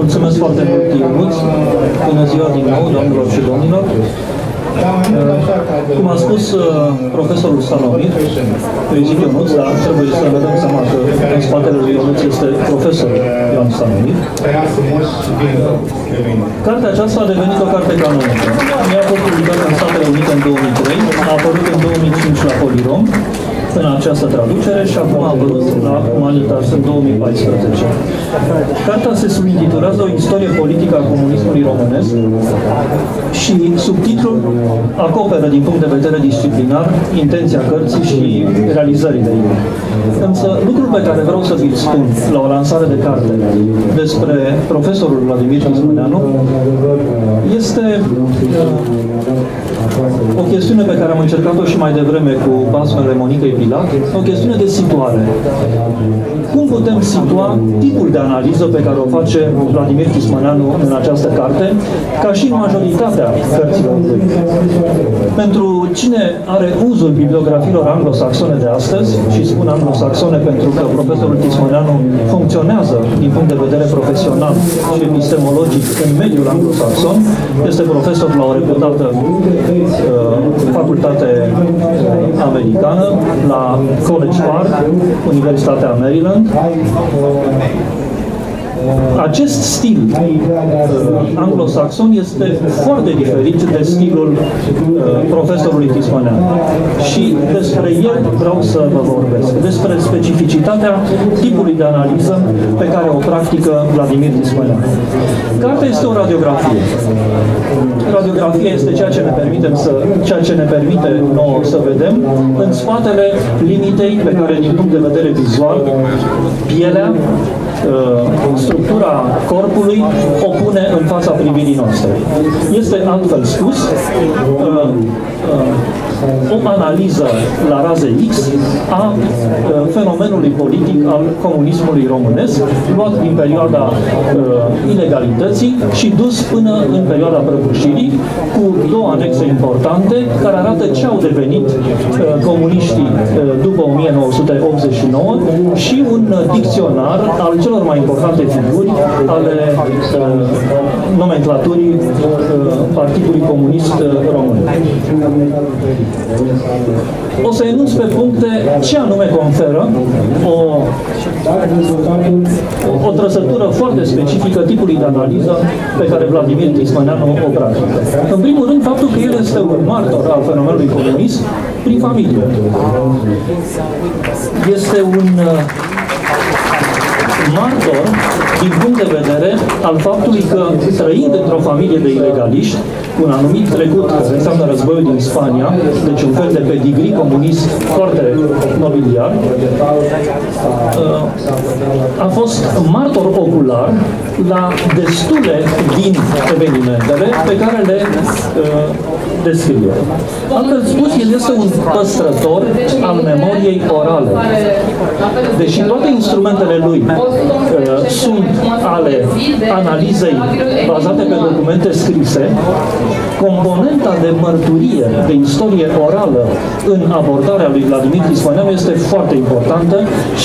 Mulțumesc foarte mult, Ionuț. Bună ziua din nou, doamnelor și domnilor. Cum a spus uh, profesorul Salomir, eu zic Ionuț, dar trebuie să ne dăm seama că în spatele lui Ionuț este profesorul Ioan Salomir. Cartea aceasta a devenit o carte canonică. Ea a fost publicată în Statele Unite în 2003, a apărut în 2005 la Polirom în această traducere și acum a apărut la Humanitas în 2014. Carta se subintitulează O istorie politică a comunismului românesc și subtitlul acoperă din punct de vedere disciplinar intenția cărții și realizările ei. Însă lucrul pe care vreau să vi-l spun la o lansare de carte despre profesorul Vladimir Cizmâneanu este o chestiune pe care am încercat-o și mai devreme cu basmele Monicăi Pilat, o chestiune de situare. Cum putem situa tipul de analiză pe care o face Vladimir Chismăneanu în această carte, ca și în majoritatea cărților lui? Pentru cine are uzul bibliografiilor anglosaxone de astăzi, și spun anglosaxone pentru că profesorul Chismăneanu funcționează din punct de vedere profesional și epistemologic în mediul anglosaxon, este profesor la o reputată uh, facultate americană, la College Park, Universitatea Maryland. Acest stil uh, anglosaxon este foarte diferit de stilul uh, profesorului Tismanean. Și despre el vreau să vă vorbesc, despre specificitatea tipului de analiză pe care o practică Vladimir Tismanean. Cartea este o radiografie. Radiografia este ceea ce ne permite să, ceea ce ne permite nouă să vedem în spatele limitei pe care, din punct de vedere vizual, pielea, uh, structura corpului o pune în fața privirii noastre. Este altfel spus, uh, uh, o analiză la raze X a fenomenului politic al comunismului românesc, luat din perioada uh, ilegalității și dus până în perioada prăbușirii, cu două anexe importante care arată ce au devenit uh, comuniștii uh, după 1989 și un dicționar al celor mai importante figuri ale nomenclaturii Partidului Comunist Român. O să enunț pe puncte ce anume conferă o, o, o trăsătură foarte specifică tipului de analiză pe care Vladimir Tismaneanu o practică. În primul rând, faptul că el este un martor al fenomenului comunist prin familie. Este un martor din punct de vedere al faptului că trăind într-o familie de ilegaliști, cu un anumit trecut, care înseamnă războiul din Spania, deci un fel de pedigri comunist foarte nobiliar, uh, a fost martor ocular la destule din evenimentele pe care le uh, descrie. Altfel spus, el este un păstrător al memoriei orale. Deși toate instrumentele lui uh, sunt ale analizei bazate pe documente scrise, componenta de mărturie, de istorie orală în abordarea lui Vladimir Tismaneanu este foarte importantă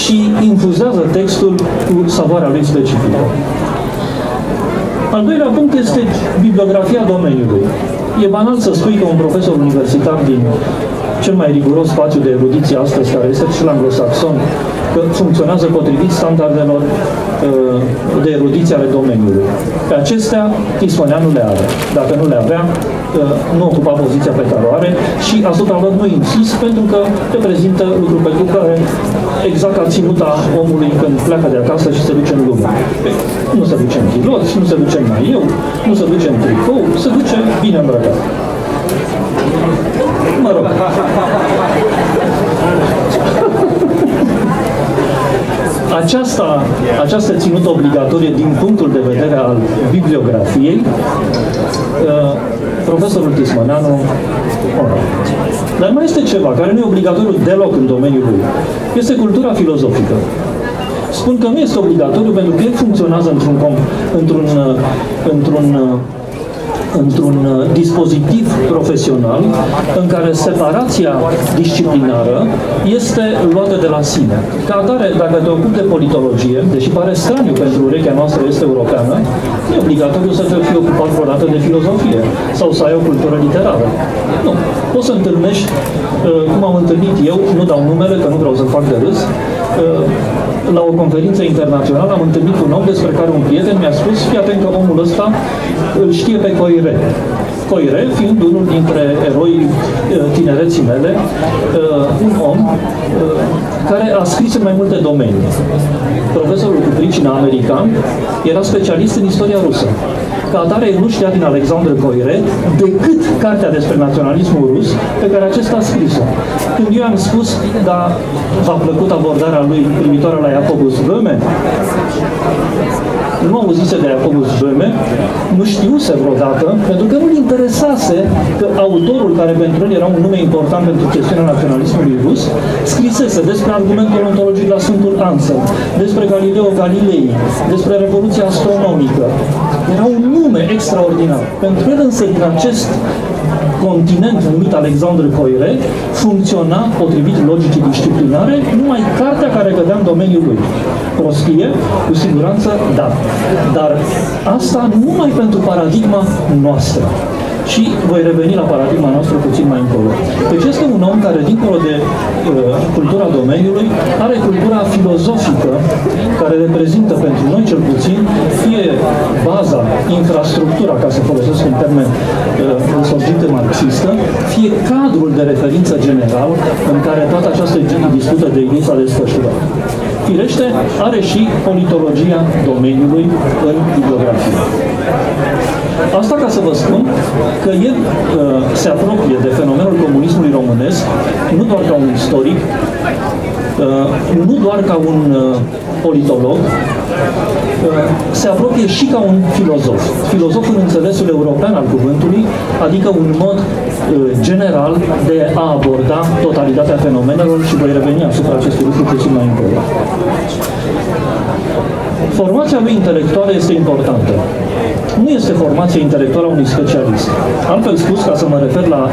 și infuzează textul cu savoarea lui specifică. Al doilea punct este bibliografia domeniului. E banal să spui că un profesor universitar din cel mai riguros spațiu de erudiție astăzi, care este cel anglosaxon, că funcționează potrivit standardelor uh, de erudiție ale domeniului. Pe acestea, Tismaneanu le are. Dacă nu le avea, uh, nu ocupa poziția pe care o are și asupra lor nu insist pentru că reprezintă lucruri pentru care exact ca ținuta omului când pleacă de acasă și se duce în lume. Nu se duce în chiloți, nu se duce în maieu, nu se duce în tricou, se duce bine îmbrăcat. Mă rog. Aceasta, această ținută obligatorie din punctul de vedere al bibliografiei, uh, profesorul Tismaneanu Dar mai este ceva care nu e obligatoriu deloc în domeniul lui. Este cultura filozofică. Spun că nu este obligatoriu pentru că el funcționează într-un, într-un, într-un într-un uh, dispozitiv profesional în care separația disciplinară este luată de la sine. Ca atare, dacă te ocupi de politologie, deși pare straniu pentru urechea noastră este europeană, nu e obligatoriu să te fi ocupat vreodată de filozofie sau să ai o cultură literară. Nu. Poți să întâlnești, uh, cum am întâlnit eu, nu dau numele, că nu vreau să fac de râs, uh, la o conferință internațională am întâlnit un om despre care un prieten mi-a spus, fii atent că omul ăsta îl știe pe Coire. Coire, fiind unul dintre eroi uh, tinereții mele, uh, un om uh, care a scris în mai multe domenii. Profesorul cu pricina american era specialist în istoria rusă. Ca atare, el nu știa din Alexandru Coire decât cartea despre naționalismul rus pe care acesta a scris-o. Când eu am spus, da, v-a plăcut abordarea lui privitoare la Jacobus Böhme, nu auzise de Jacobus Böhme, nu știuse vreodată, pentru că nu-l interesase că autorul, care pentru el era un nume important pentru chestiunea naționalismului rus, scrisese despre argumentul ontologic la Sfântul Anselm, despre Galileo Galilei, despre Revoluția Astronomică. Era un nume extraordinar. Pentru el însă, din acest continent numit Alexandru Coire funcționa potrivit logicii disciplinare numai cartea care cădea în domeniul lui. Prostie, cu siguranță, da. Dar asta numai pentru paradigma noastră și voi reveni la paradigma noastră puțin mai încolo. Deci este un om care, dincolo de uh, cultura domeniului, are cultura filozofică care reprezintă pentru noi cel puțin fie baza, infrastructura, ca să folosesc un termen uh, marxistă, fie cadrul de referință general în care toată această dispută de idei s-a desfășurat. Firește, are și politologia domeniului în bibliografie. Asta ca să vă spun că el uh, se apropie de fenomenul comunismului românesc, nu doar ca un istoric, uh, nu doar ca un uh, politolog, uh, se apropie și ca un filozof. Filozof în înțelesul european al cuvântului, adică un mod uh, general de a aborda totalitatea fenomenelor și voi reveni asupra acestui lucru puțin mai încolo. Formația lui intelectuală este importantă nu este formația intelectuală a unui specialist. Altfel spus, ca să mă refer la uh,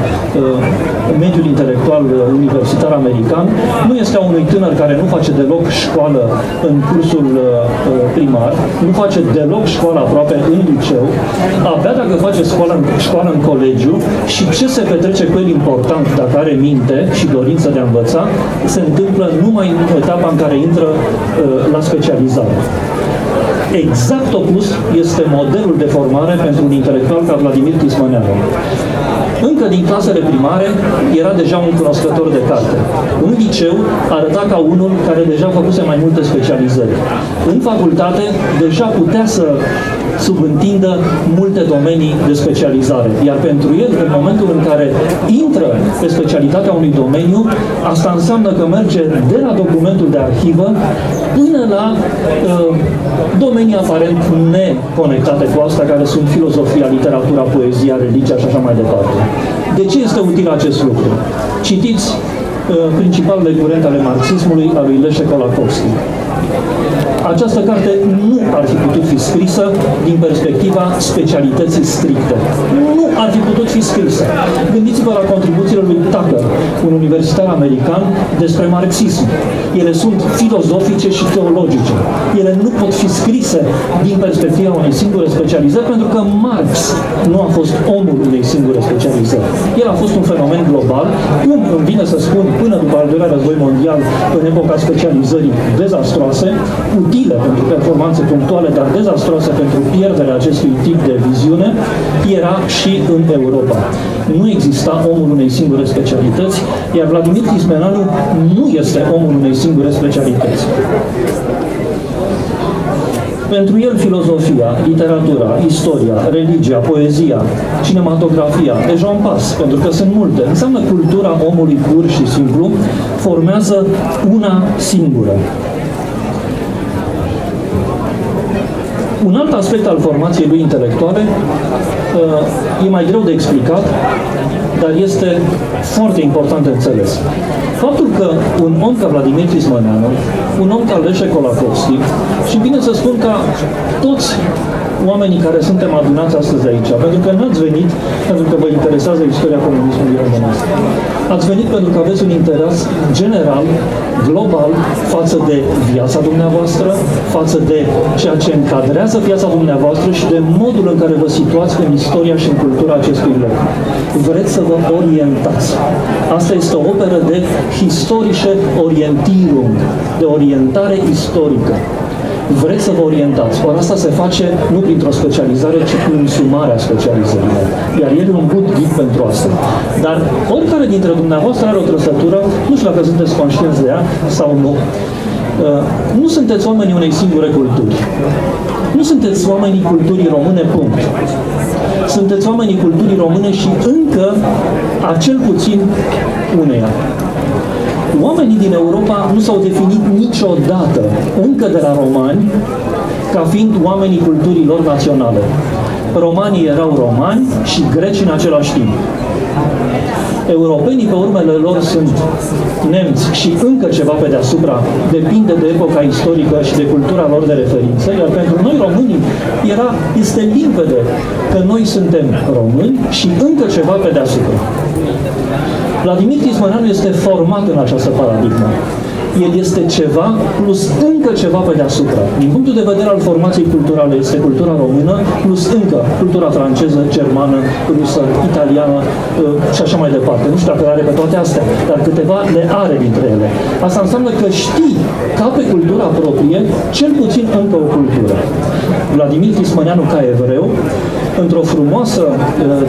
mediul intelectual uh, universitar american, nu este a unui tânăr care nu face deloc școală în cursul uh, uh primar, nu face deloc școală aproape în liceu, abia dacă face școală, școală în colegiu și ce se petrece cu el important, dacă are minte și dorință de a învăța, se întâmplă numai în etapa în care intră uh, la specializare. Exact opus este modelul de formare pentru un intelectual ca Vladimir Tismăneanu. Încă din clasele primare era deja un cunoscător de carte. În liceu arăta ca unul care deja făcuse mai multe specializări. În facultate deja putea să subîntindă multe domenii de specializare. Iar pentru el, în momentul în care intră pe specialitatea unui domeniu, asta înseamnă că merge de la documentul de arhivă până la uh, domenii aparent neconectate cu asta, care sunt filozofia, literatura, poezia, religia și așa mai departe. De ce este util acest lucru? Citiți uh, principalele curente ale marxismului a lui Leșe Kolakowski această carte nu ar fi putut fi scrisă din perspectiva specialității stricte. Nu ar fi putut fi scrisă. Gândiți-vă la contribuțiile lui Tucker, un universitar american, despre marxism. Ele sunt filozofice și teologice. Ele nu pot fi scrise din perspectiva unei singure specializări, pentru că Marx nu a fost omul unei singure specializări. El a fost un fenomen global, cum îmi vine să spun până după al doilea război mondial, în epoca specializării dezastroase, utile pentru performanțe punctuale, dar dezastroase pentru pierderea acestui tip de viziune, era și în Europa. Nu exista omul unei singure specialități, iar Vladimir Tismenanu nu este omul unei singure specialități. Pentru el filozofia, literatura, istoria, religia, poezia, cinematografia, deja un pas, pentru că sunt multe, înseamnă cultura omului pur și simplu, formează una singură. Un alt aspect al formației lui intelectuale uh, e mai greu de explicat, dar este foarte important de înțeles. Faptul că un om ca Vladimir Tismăneanu, un om ca Leșe Kolakowski și bine să spun ca toți oamenii care suntem adunați astăzi aici, pentru că n-ați venit pentru că vă interesează istoria comunismului românesc. Ați venit pentru că aveți un interes general, global, față de viața dumneavoastră, față de ceea ce încadrează viața dumneavoastră și de modul în care vă situați în istoria și în cultura acestui loc. Vreți să vă orientați. Asta este o operă de historische Orientierung, de orientare istorică vreți să vă orientați. Ori asta se face nu printr-o specializare, ci prin sumarea specializărilor. Iar el e un good ghid pentru asta. Dar oricare dintre dumneavoastră are o trăsătură, nu știu dacă sunteți conștienți de ea sau nu. Uh, nu sunteți oamenii unei singure culturi. Nu sunteți oamenii culturii române, punct. Sunteți oamenii culturii române și încă, a cel puțin, uneia. Oamenii din Europa nu s-au definit niciodată, încă de la romani, ca fiind oamenii culturii lor naționale. Romanii erau romani și greci în același timp. Europenii pe urmele lor sunt nemți și încă ceva pe deasupra, depinde de epoca istorică și de cultura lor de referință, iar pentru noi românii era, este limpede că noi suntem români și încă ceva pe deasupra. Vladimir Tismaneanu este format în această paradigmă. El este ceva plus încă ceva pe deasupra. Din punctul de vedere al formației culturale este cultura română plus încă cultura franceză, germană, rusă, italiană uh, și așa mai departe. Nu știu dacă are pe toate astea, dar câteva le are dintre ele. Asta înseamnă că știi ca pe cultura proprie cel puțin încă o cultură. Vladimir Tismaneanu ca evreu într-o frumoasă uh,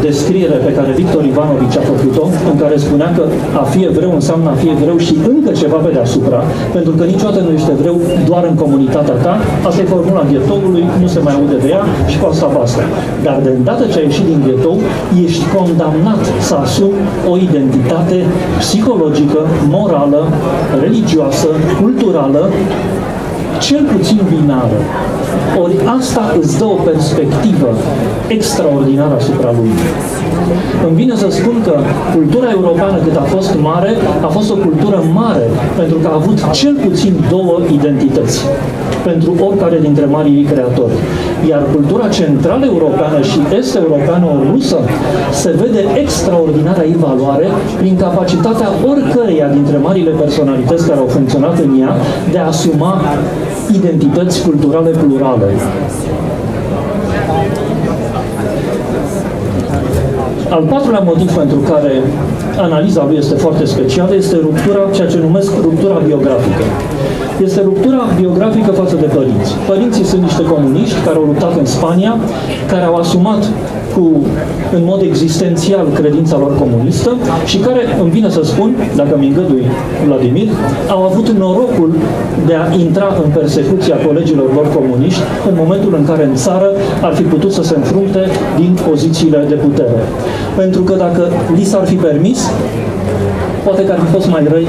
descriere pe care Victor Ivanovici a făcut-o, în care spunea că a fi evreu înseamnă a fi evreu și încă ceva pe deasupra, pentru că niciodată nu ești evreu doar în comunitatea ta, asta e formula ghetoului, nu se mai aude de ea și cu asta basta. Dar de îndată ce ai ieșit din ghetou, ești condamnat să asumi o identitate psihologică, morală, religioasă, culturală, cel puțin binară. Ori asta îți dă o perspectivă extraordinară asupra lumii. Îmi vine să spun că cultura europeană, cât a fost mare, a fost o cultură mare, pentru că a avut cel puțin două identități pentru oricare dintre marii creatori. Iar cultura centrală europeană și est-europeană rusă se vede extraordinară ei valoare prin capacitatea oricăreia dintre marile personalități care au funcționat în ea de a asuma identități culturale plurale. Al patrulea motiv pentru care analiza lui este foarte specială este ruptura, ceea ce numesc ruptura biografică. Este ruptura biografică față de părinți. Părinții sunt niște comuniști care au luptat în Spania, care au asumat cu, în mod existențial credința lor comunistă și care, îmi vine să spun, dacă mi îngădui Vladimir, au avut norocul de a intra în persecuția colegilor lor comuniști în momentul în care în țară ar fi putut să se înfrunte din pozițiile de putere. Pentru că dacă li s-ar fi permis, poate că ar fi fost mai răi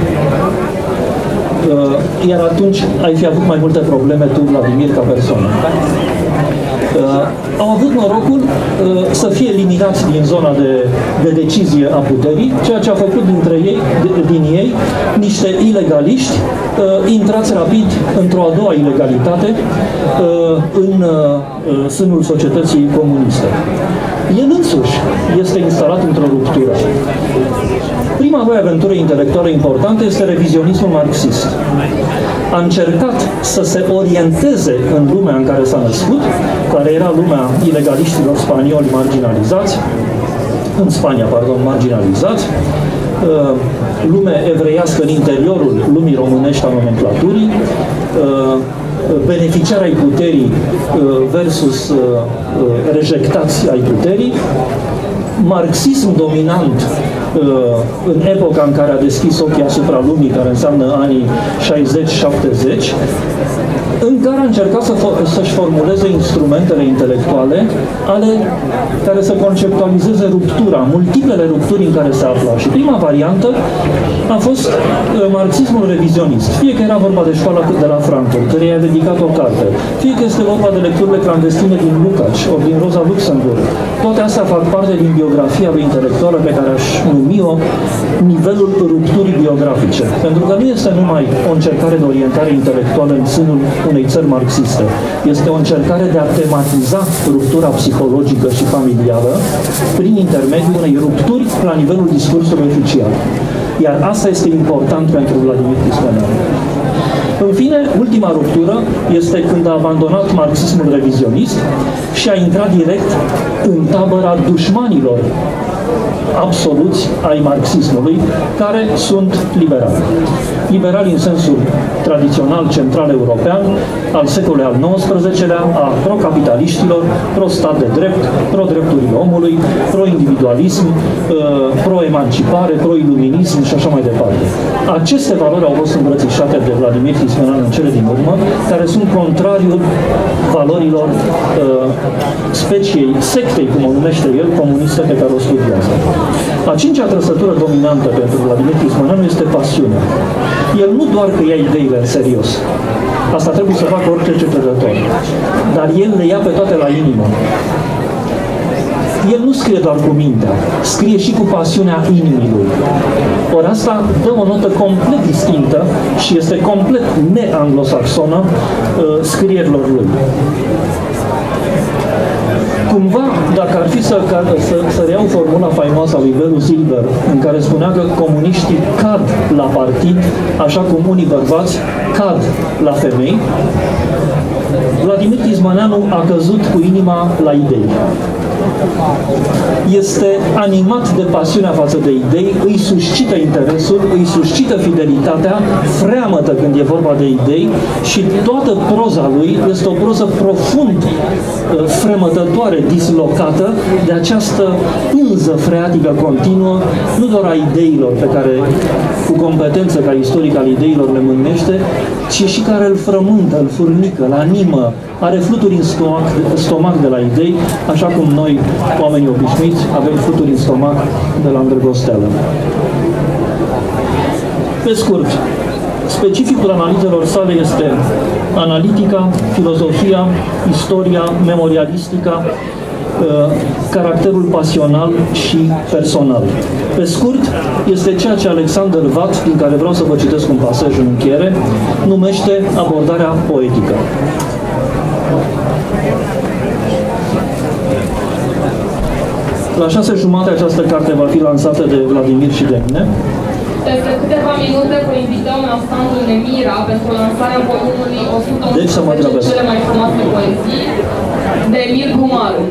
uh, iar atunci ai fi avut mai multe probleme tu, Vladimir, ca persoană. Uh, au avut norocul uh, să fie eliminați din zona de, de decizie a puterii, ceea ce a făcut dintre ei, de, din ei niște ilegaliști uh, intrați rapid într-o a doua ilegalitate uh, în uh, sânul societății comuniste. El însuși este instalat într-o ruptură. Prima lui aventură intelectuală importantă este revizionismul marxist. A încercat să se orienteze în lumea în care s-a născut, care era lumea ilegaliștilor spanioli marginalizați, în Spania, pardon, marginalizați, uh, lume evreiască în interiorul lumii românești a nomenclaturii, uh, beneficiari ai puterii uh, versus rejectați ai puterii, marxism dominant în epoca în care a deschis ochii asupra lumii, care înseamnă anii 60-70, în care a încercat să să-și formuleze instrumentele intelectuale ale care să conceptualizeze ruptura, multiplele rupturi în care se afla. Și prima variantă a fost uh, marxismul revizionist. Fie că era vorba de școala de la Frankfurt, care i-a dedicat o carte, fie că este vorba de lecturile clandestine din Lukács ori din Rosa Luxemburg. Toate astea fac parte din biografia lui intelectuală pe care aș numi-o nivelul rupturii biografice. Pentru că nu este numai o încercare de orientare intelectuală în sânul unei țări marxiste. Este o încercare de a tematiza ruptura psihologică și familială prin intermediul unei rupturi la nivelul discursului oficial. Iar asta este important pentru Vladimir Tismaneanu. În fine, ultima ruptură este când a abandonat marxismul revizionist și a intrat direct în tabăra dușmanilor absoluți ai marxismului, care sunt liberali. Liberali în sensul tradițional central european al secolului al XIX-lea, a pro-capitaliștilor, pro-stat de drept, pro-drepturile omului, pro-individualism, uh, pro-emancipare, pro-iluminism și așa mai departe. Aceste valori au fost îmbrățișate de Vladimir Tismenan în cele din urmă, care sunt contrariul valorilor uh, speciei, sectei, cum o numește el, comuniste pe care o studiază. A cincea trăsătură dominantă pentru Vladimir Tismaneanu este pasiunea. El nu doar că ia ideile în serios, asta trebuie să facă orice cercetător, dar el le ia pe toate la inimă. El nu scrie doar cu mintea, scrie și cu pasiunea inimii lui. Ori asta dă o notă complet distinctă și este complet neanglosaxonă uh, scrierilor lui cumva, dacă ar fi să, ca, să, să reiau formula faimoasă a lui Belu Silber, în care spunea că comuniștii cad la partid, așa cum unii bărbați cad la femei, Vladimir Tismaneanu a căzut cu inima la idei este animat de pasiunea față de idei, îi suscită interesul, îi suscită fidelitatea, freamătă când e vorba de idei și toată proza lui este o proză profund uh, fremătătoare, dislocată de această pânză freatică continuă, nu doar a ideilor pe care cu competență ca istoric al ideilor le mânește, ci și care îl frământă, îl furnică, îl animă, are fluturi în stomac, stomac de la idei, așa cum noi, oamenii obișnuiți, avem fluturi în stomac de la îndrăgosteală. Pe scurt, specificul analizelor sale este analitica, filozofia, istoria, memorialistica, uh, caracterul pasional și personal. Pe scurt, este ceea ce Alexander Watt, din care vreau să vă citesc un pasaj în încheiere, numește abordarea poetică. La șase jumate această carte va fi lansată de Vladimir și de mine. Peste câteva minute vă invităm la standul Nemira pentru lansarea volumului 111 deci cele mai frumoase poezii de Emil Humaru.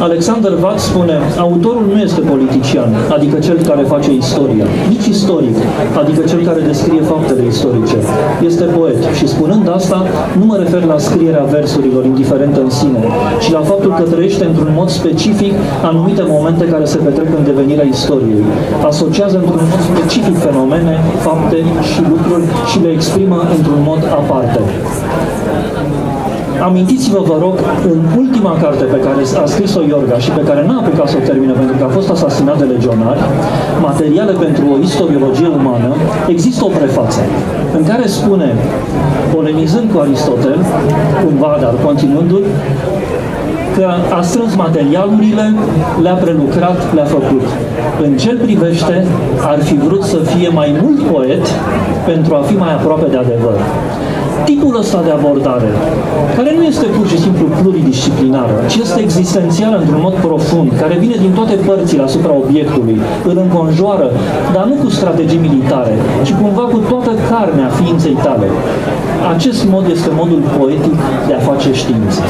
Alexander Watt spune, autorul nu este politician, adică cel care face istoria, nici istoric, adică cel care descrie faptele istorice. Este poet și spunând asta, nu mă refer la scrierea versurilor indiferentă în sine, ci la faptul că trăiește într-un mod specific anumite momente care se petrec în devenirea istoriei. Asociază într-un mod specific fenomene, fapte și lucruri și le exprimă într-un mod aparte. Amintiți-vă, vă rog, în ultima carte pe care a scris-o Iorga și pe care n-a apucat să o termine pentru că a fost asasinat de legionari, materiale pentru o istoriologie umană, există o prefață în care spune, polemizând cu Aristotel, cumva, dar continuându-l, că a strâns materialurile, le-a prelucrat, le-a făcut. În ce privește, ar fi vrut să fie mai mult poet pentru a fi mai aproape de adevăr tipul ăsta de abordare, care nu este pur și simplu pluridisciplinară, ci este existențială într-un mod profund, care vine din toate părțile asupra obiectului, îl înconjoară, dar nu cu strategii militare, ci cumva cu toată carnea ființei tale. Acest mod este modul poetic de a face știință.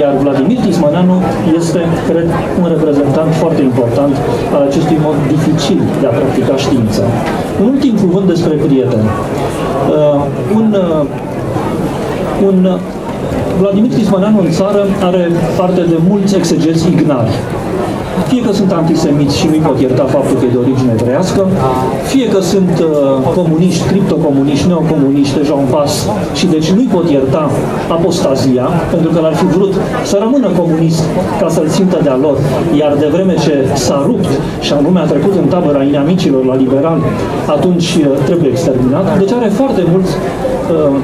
Iar Vladimir Tismaneanu este, cred, un reprezentant foarte important al acestui mod dificil de a practica știința. Un ultim cuvânt despre prieten. Uh, un uh, un Vladimir Tismaneanu în țară are parte de mulți exegeți ignari. Fie că sunt antisemiți și nu-i pot ierta faptul că e de origine evreiască, fie că sunt uh, comuniști, criptocomuniști, neocomuniști, deja un pas și deci nu-i pot ierta apostazia, pentru că l-ar fi vrut să rămână comunist ca să-l simtă de-a lor, iar de vreme ce s-a rupt și anume a trecut în tabăra inamicilor la liberal, atunci uh, trebuie exterminat. Deci are foarte mulți uh,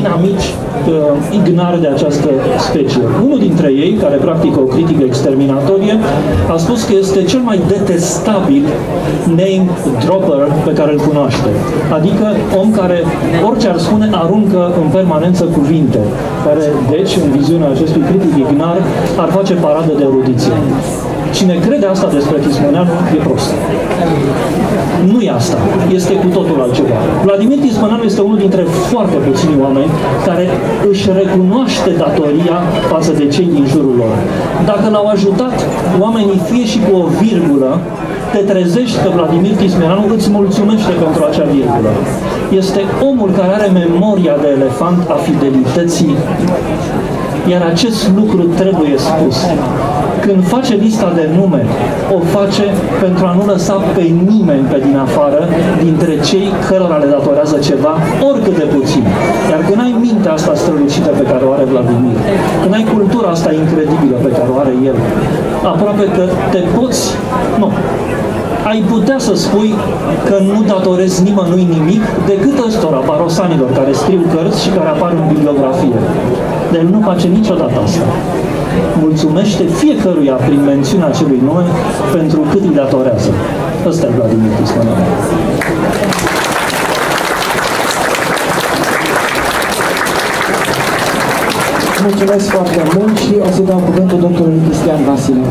inamici uh, ignari de această specie. Unul dintre ei, care practică o critică exterminatorie, a spus că este cel mai detestabil name dropper pe care îl cunoaște. Adică om care, orice ar spune, aruncă în permanență cuvinte, care, deci, în viziunea acestui critic ignar, ar face paradă de erudiție. Cine crede asta despre Tismăneanu e prost. Nu e asta. Este cu totul altceva. Vladimir Tismăneanu este unul dintre foarte puțini oameni care își recunoaște datoria față de cei din jurul lor. Dacă l-au ajutat oamenii fie și cu o virgulă, te trezești că Vladimir Tismeranu îți mulțumește pentru acea virgulă. Este omul care are memoria de elefant a fidelității, iar acest lucru trebuie spus. Când face lista de nume, o face pentru a nu lăsa pe nimeni pe din afară dintre cei cărora le datorează ceva, oricât de puțin. Iar când ai mintea asta strălucită pe care o are Vladimir, când ai cultura asta incredibilă pe care o are el, aproape că te poți, nu, ai putea să spui că nu datorezi nimănui nimic decât ăstora, barosanilor, care scriu cărți și care apar în bibliografie. Dar el nu face niciodată asta mulțumește fiecăruia prin mențiunea acelui nume pentru cât îi datorează. Ăsta e Vladimir Tismanovic. Mulțumesc foarte mult și o să dau cuvântul doctorului Cristian Vasile.